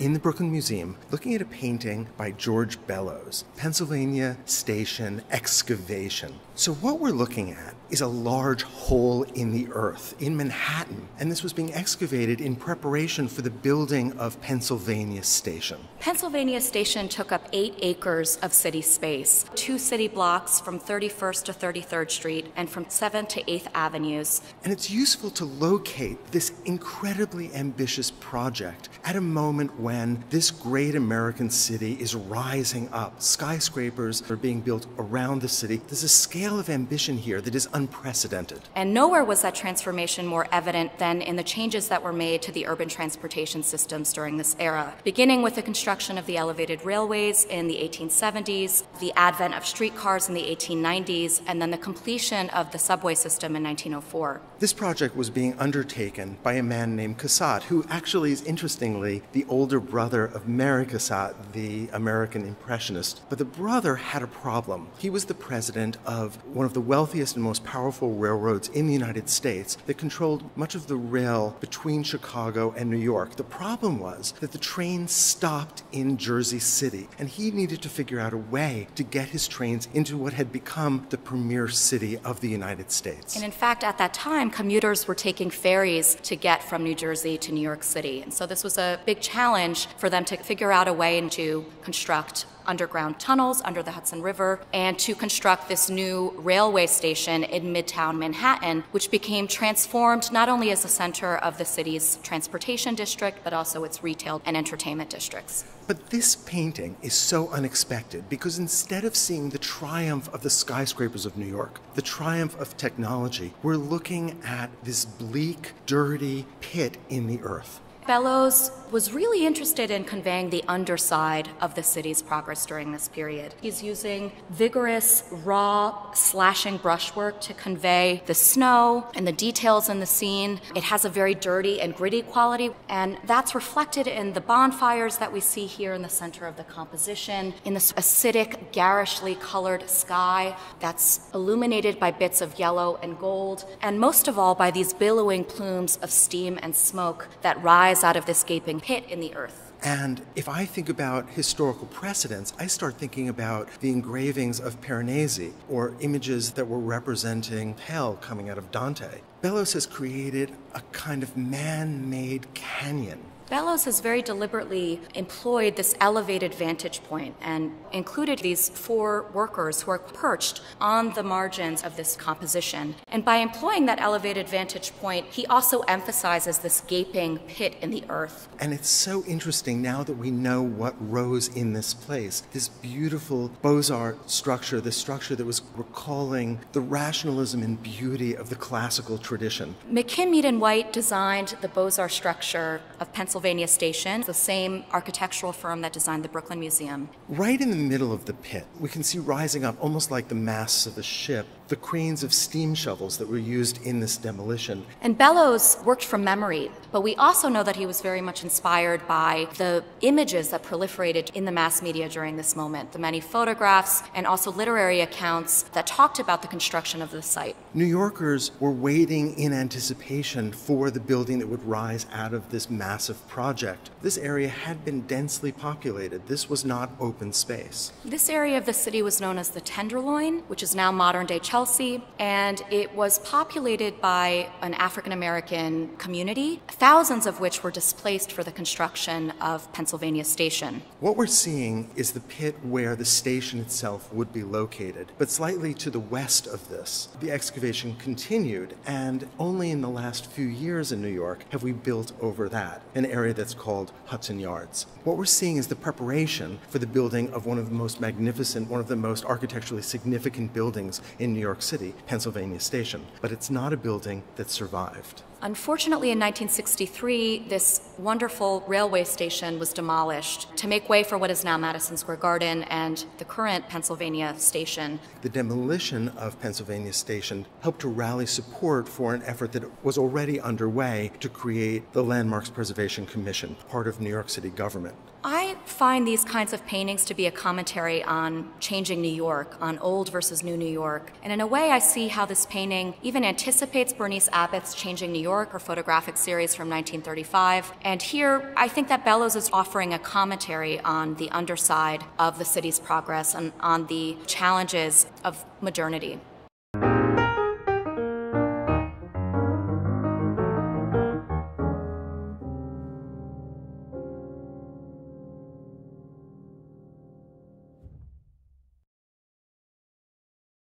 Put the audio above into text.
in the Brooklyn Museum looking at a painting by George Bellows, Pennsylvania Station Excavation. So, what we're looking at is a large hole in the earth in Manhattan, and this was being excavated in preparation for the building of Pennsylvania Station. Pennsylvania Station took up eight acres of city space, two city blocks from 31st to 33rd Street and from 7th to 8th Avenues. And it's useful to locate this incredibly ambitious project at a moment when this great American city is rising up. Skyscrapers are being built around the city. There's a scale of ambition here that is unprecedented. And nowhere was that transformation more evident than in the changes that were made to the urban transportation systems during this era, beginning with the construction of the elevated railways in the 1870s, the advent of streetcars in the 1890s, and then the completion of the subway system in 1904. This project was being undertaken by a man named Cassatt, who actually is interestingly the older brother of Cassatt, the American impressionist. But the brother had a problem. He was the president of one of the wealthiest and most powerful railroads in the United States that controlled much of the rail between Chicago and New York. The problem was that the trains stopped in Jersey City, and he needed to figure out a way to get his trains into what had become the premier city of the United States. And in fact, at that time, commuters were taking ferries to get from New Jersey to New York City. And so this was a big challenge for them to figure out a way to construct underground tunnels under the Hudson River and to construct this new railway station in Midtown Manhattan, which became transformed not only as a center of the city's transportation district, but also its retail and entertainment districts. But this painting is so unexpected because instead of seeing the triumph of the skyscrapers of New York, the triumph of technology, we're looking at this bleak, dirty pit in the earth. Bellows was really interested in conveying the underside of the city's progress during this period. He's using vigorous, raw, slashing brushwork to convey the snow and the details in the scene. It has a very dirty and gritty quality, and that's reflected in the bonfires that we see here in the center of the composition, in this acidic, garishly colored sky that's illuminated by bits of yellow and gold, and most of all by these billowing plumes of steam and smoke that rise out of this gaping pit in the earth. And if I think about historical precedents, I start thinking about the engravings of Piranesi or images that were representing hell coming out of Dante. Bellows has created a kind of man made canyon Bellows has very deliberately employed this elevated vantage point and included these four workers who are perched on the margins of this composition. And by employing that elevated vantage point, he also emphasizes this gaping pit in the earth. And it's so interesting now that we know what rose in this place. This beautiful Beaux-Arts structure, this structure that was recalling the rationalism and beauty of the classical tradition. McKim Mead and White designed the Beaux-Arts structure of Pennsylvania Pennsylvania Station, the same architectural firm that designed the Brooklyn Museum. Right in the middle of the pit, we can see rising up, almost like the masts of a ship, the cranes of steam shovels that were used in this demolition. And Bellows worked from memory, but we also know that he was very much inspired by the images that proliferated in the mass media during this moment, the many photographs and also literary accounts that talked about the construction of the site. New Yorkers were waiting in anticipation for the building that would rise out of this massive project. This area had been densely populated. This was not open space. This area of the city was known as the Tenderloin, which is now modern day Chelsea and it was populated by an African American community, thousands of which were displaced for the construction of Pennsylvania Station. What we're seeing is the pit where the station itself would be located, but slightly to the west of this. The excavation continued, and only in the last few years in New York have we built over that, an area that's called Hudson Yards. What we're seeing is the preparation for the building of one of the most magnificent, one of the most architecturally significant buildings in New York City, Pennsylvania Station, but it's not a building that survived. Unfortunately, in 1963, this wonderful railway station was demolished to make way for what is now Madison Square Garden and the current Pennsylvania station. The demolition of Pennsylvania Station helped to rally support for an effort that was already underway to create the Landmarks Preservation Commission, part of New York City government. I find these kinds of paintings to be a commentary on changing New York, on old versus new New York. And in a way, I see how this painting even anticipates Berenice Abbott's Changing New York, her photographic series from 1935. And here, I think that Bellows is offering a commentary on the underside of the city's progress and on the challenges of modernity.